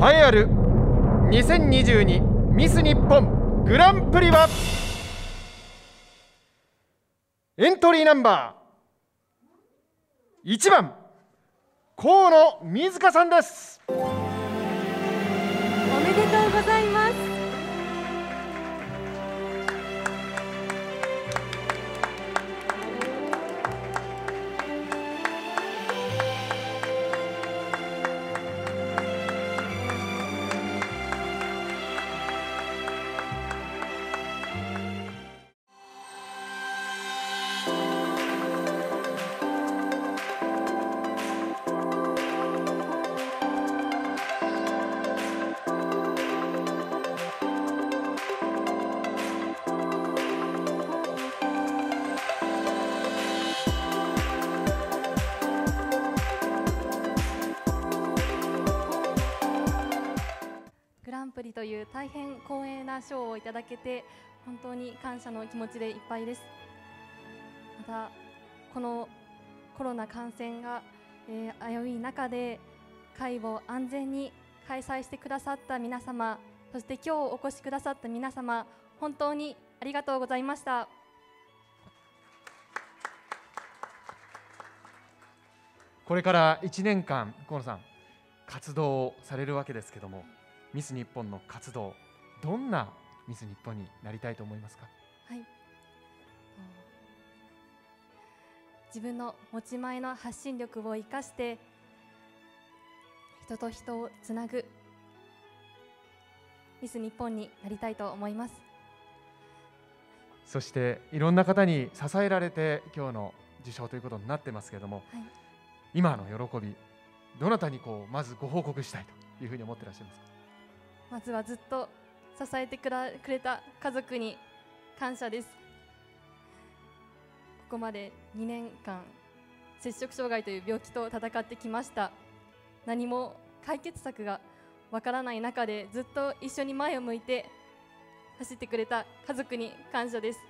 栄えある2022ミス日本グランプリはエントリーナンバー1番河野瑞香さんです。おめでとうございます。ンプリという大変光栄な賞をいただけて本当に感謝の気持ちでいっぱいです。またこのコロナ感染が、えー危うい中で会を安全に開催してくださった皆様そして今日お越しくださった皆様本当にありがとうございました。これから1年間河野さん活動をされるわけですけどもミス日本の活動どんなミス日本になりたいと思いますか？はい、自分の持ち前の発信力を生かして人と人をつなぐミス日本になりたいと思います。そしていろんな方に支えられて今日の受賞ということになってますけれども、はい。今の喜びどなたにこうまずご報告したいというふうに思ってらっしゃいますか？まずはずっと支えてくらくれた家族に感謝です。ここまで2年間摂食障害という病気と闘ってきました。何も解決策がわからない中でずっと一緒に前を向いて走ってくれた家族に感謝です。